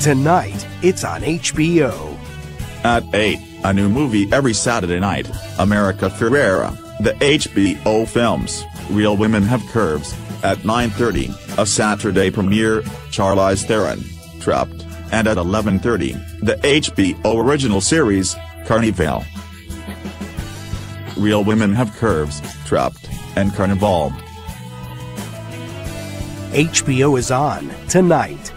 Tonight, it's on HBO. At 8, a new movie every Saturday night, America Ferrera, the HBO films, Real Women Have Curves, at 9.30, a Saturday premiere, Charlize Theron, Trapped, and at 11.30, the HBO original series, Carnivale. Real Women Have Curves, Trapped, and Carnivale. HBO is on tonight.